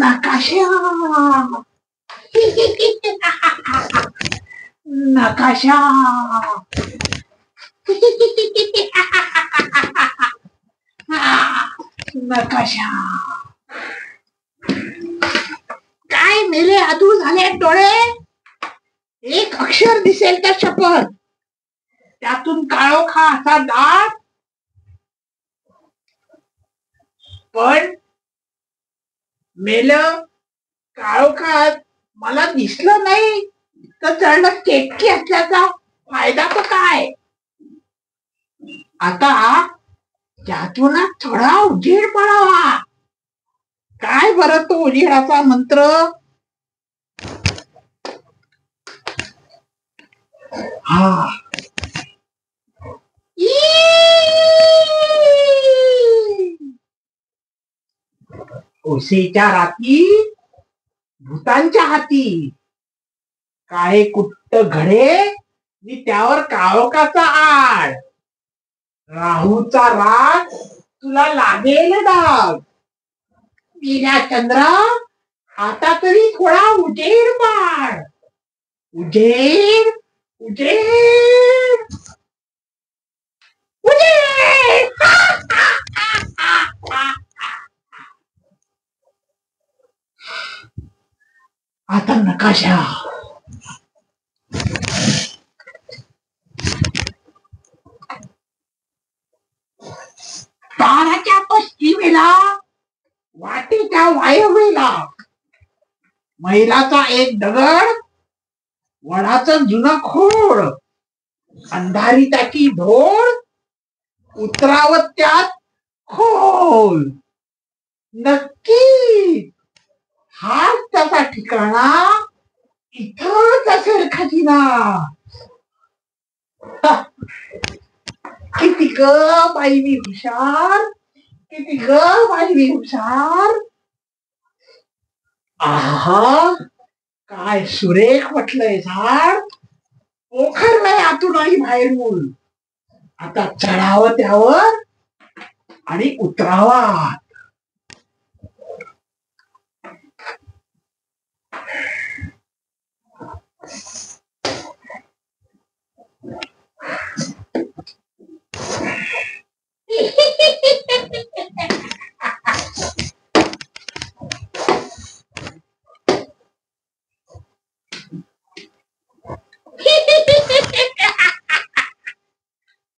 नकाशा नकाशा नकाशा काय मेले आतू झाले डोळे? एक अक्षर दिसेल तर शपथ? त्यातून काळोखा असा दाट पण मेल काळोखात मला दिसलं नाही. तर चढलं केटकी असल्याचा फायदा तर काय? आता त्यातूनच थोडा उजेड पडावा. काय बरं तो उजेडाचा मंत्र? हा. ओसेच्या राती भूतांच्या हाती. काळे कुट्ट घडे मी त्यावर काळोखाचा आड. राहूचा राग तुला लागेल दाग. पिल्या चंद्रा आता तरी थोडा उजेड पाड उजेर उजेड उजेड. आता नकाशा ताराच्या पश्चिमेला वाटेच्या वायव्येला मैलाचा एक दगड वडाच जुनं खोड अंधारी त्याची ढोळ उतरावत त्यात खोल नक्की हाच त्याचा ठिकाणा इथंच असेल खजिना. किती ग बाई मी हुशार किती ग बाई मी हुशार. आहा काय सुरेख म्हटलंय झाड. पोखरलंय आतूनही बाहेरून आता चढावं त्यावर आणि उतरावा